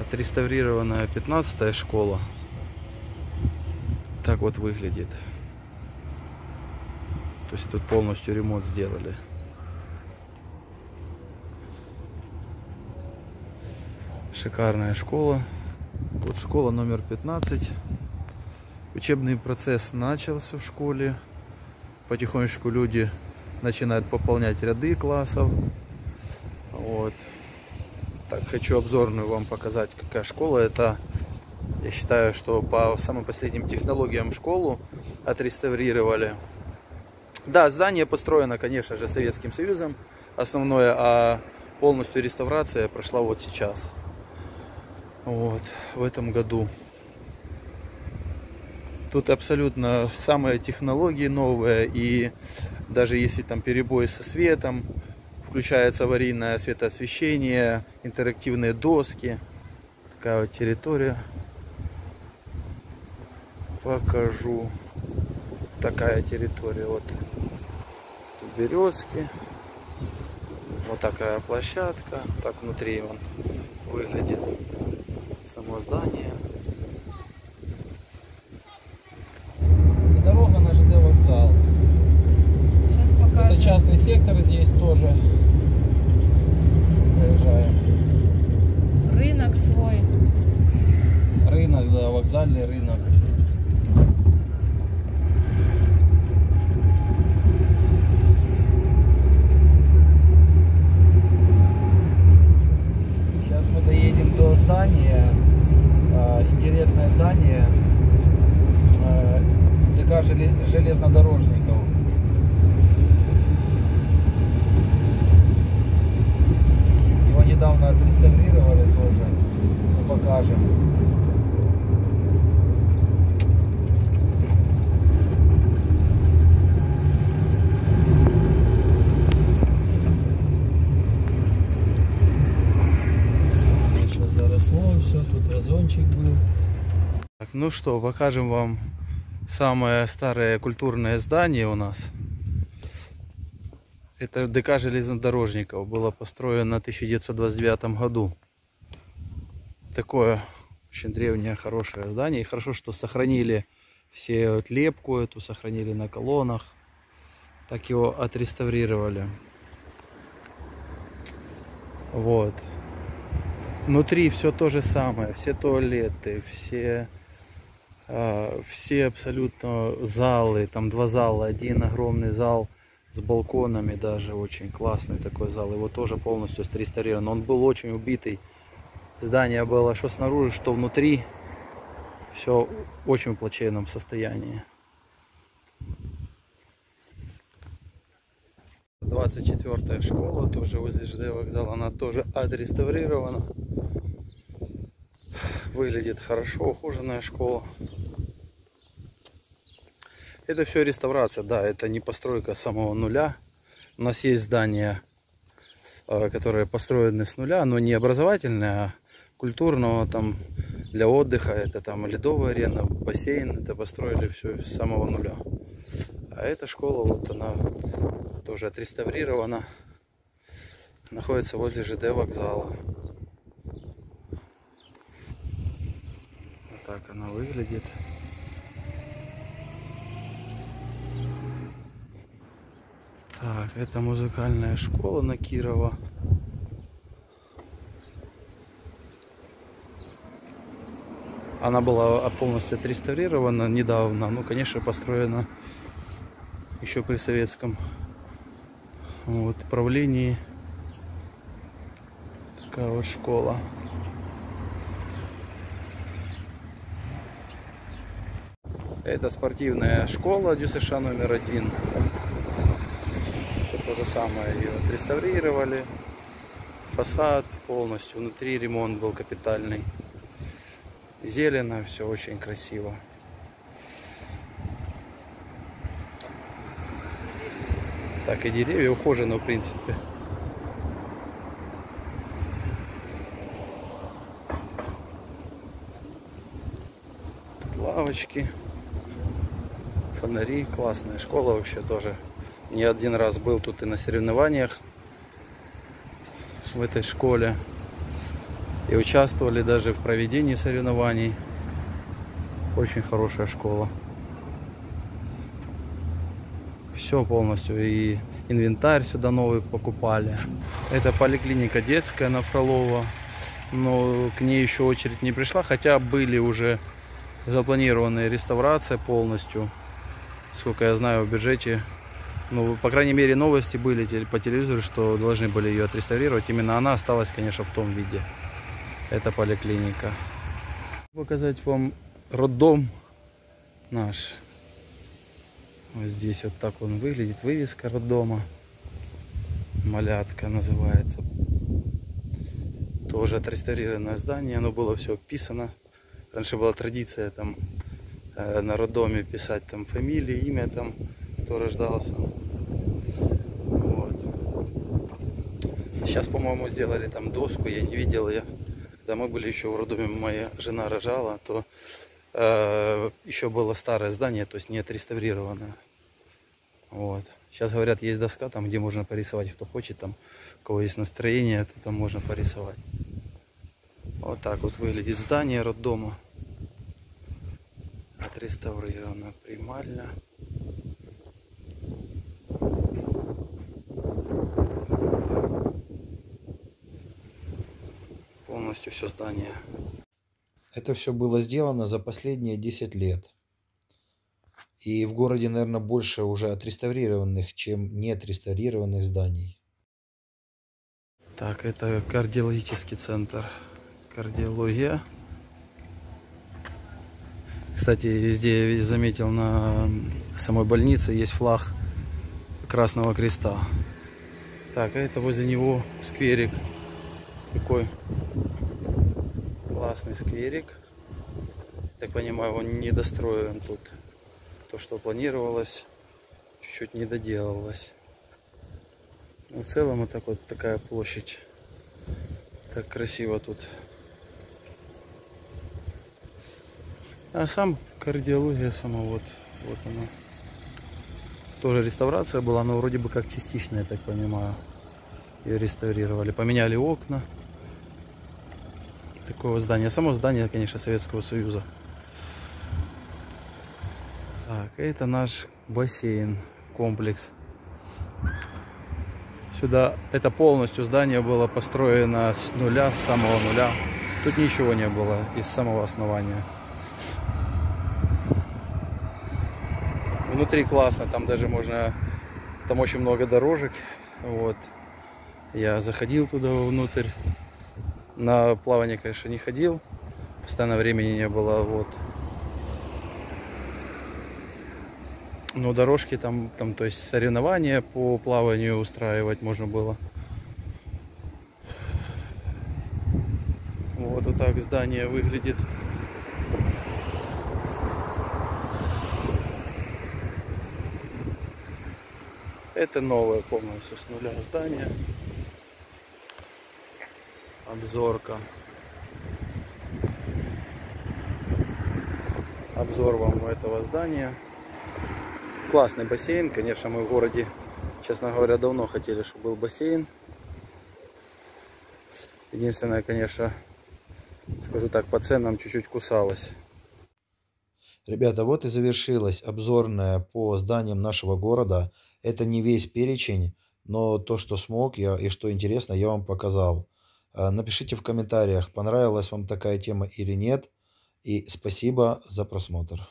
Отреставрированная 15 школа. Так вот выглядит. То есть тут полностью ремонт сделали. Шикарная школа. Вот школа номер 15. Учебный процесс начался в школе. Потихонечку люди начинают пополнять ряды классов. Вот. Так, хочу обзорную вам показать, какая школа. Это, я считаю, что по самым последним технологиям школу отреставрировали. Да, здание построено, конечно же, Советским Союзом. Основное, а полностью реставрация прошла вот сейчас. Вот, в этом году. Тут абсолютно самые технологии новые. И даже если там перебои со светом, включается аварийное светоосвещение, интерактивные доски. Такая вот территория. Покажу. Такая территория. Вот тут березки. Вот такая площадка. Так внутри он выглядит само здание. Дорога на ЖД вокзал. Сейчас покажем. Это сектор здесь тоже. Проезжаем. Рынок свой. Рынок, да, вокзальный рынок. Сейчас мы доедем до здания. А, Интересное здание. А, ДК желе- железнодорожников. Его недавно отреставрировали тоже. Покажем. Сейчас заросло все, тут газончик был. Так, ну что, покажем вам самое старое культурное здание у нас. Это ДК железнодорожников. Было построено в 1929 году. Такое очень древнее, хорошее здание. И хорошо, что сохранили все вот лепку эту, сохранили на колоннах. Так его отреставрировали. Вот. Внутри все то же самое, все туалеты, все, а, все абсолютно залы, там два зала, один огромный зал с балконами даже, очень классный такой зал, его тоже полностью отреставрирован, он был очень убитый, здание было что снаружи, что внутри, все в очень плачевном состоянии. 24 школа, тоже возле ЖД вокзала, она тоже отреставрирована. Выглядит хорошо, ухоженная школа. Это все реставрация, да, это не постройка самого нуля. У нас есть здания, э, которые построены с нуля, но не образовательные, а культурного там для отдыха. Это там ледовая арена, бассейн, это построили все с самого нуля. А эта школа, вот она тоже отреставрирована. Находится возле ЖД вокзала. Вот так она выглядит. Так, это музыкальная школа на Кирова. Она была полностью отреставрирована недавно. Ну, конечно, построена еще при советском вот, правлении. Такая вот школа. Это спортивная школа ДЮСШ номер один. То же самое ее отреставрировали. Фасад полностью. Внутри ремонт был капитальный. Зелено, все очень красиво. Так и деревья ухожены, в принципе. Тут лавочки, фонари, классная школа вообще тоже. Не один раз был тут и на соревнованиях в этой школе. И участвовали даже в проведении соревнований. Очень хорошая школа. Все полностью. И инвентарь сюда новый покупали. Это поликлиника детская на Фролова. Но к ней еще очередь не пришла, хотя были уже запланированные реставрация полностью. Сколько я знаю в бюджете. Ну, по крайней мере, новости были по телевизору, что должны были ее отреставрировать. Именно она осталась, конечно, в том виде. Это поликлиника. Показать вам роддом наш. Вот здесь вот так он выглядит. Вывеска роддома. Малятка называется. Тоже отреставрированное здание. Оно было все описано. Раньше была традиция там э, на роддоме писать там фамилии, имя там, кто рождался. Вот. Сейчас, по-моему, сделали там доску. Я не видел ее. Когда мы были еще в роддоме, моя жена рожала, то э, еще было старое здание, то есть не отреставрированное. Вот. Сейчас говорят, есть доска там, где можно порисовать, кто хочет, там, у кого есть настроение, то там можно порисовать. Вот так вот выглядит здание роддома. Отреставрировано примально. Полностью все здание. Это все было сделано за последние 10 лет. И в городе, наверное, больше уже отреставрированных, чем не отреставрированных зданий. Так, это кардиологический центр. Кардиология. Кстати, везде я заметил на самой больнице есть флаг Красного Креста. Так, а это возле него скверик. Такой классный скверик. Так понимаю, он недостроен тут то, что планировалось, чуть-чуть не доделалось. Но в целом вот так вот такая площадь. Так красиво тут. А сам кардиология сама вот, вот она. Тоже реставрация была, но вроде бы как частичная, я так понимаю. Ее реставрировали. Поменяли окна. Такое вот здание. Само здание, конечно, Советского Союза. Так, это наш бассейн, комплекс. Сюда это полностью здание было построено с нуля, с самого нуля. Тут ничего не было из самого основания. Внутри классно, там даже можно, там очень много дорожек. Вот. Я заходил туда внутрь. На плавание, конечно, не ходил. Постоянно времени не было. Вот. Но дорожки там, там, то есть соревнования по плаванию устраивать можно было. Вот, вот так здание выглядит. Это новое полностью с нуля здание. Обзорка. Обзор вам этого здания. Классный бассейн. Конечно, мы в городе, честно говоря, давно хотели, чтобы был бассейн. Единственное, конечно, скажу так, по ценам чуть-чуть кусалось. Ребята, вот и завершилась обзорная по зданиям нашего города. Это не весь перечень, но то, что смог я и что интересно, я вам показал. А, напишите в комментариях, понравилась вам такая тема или нет. И спасибо за просмотр.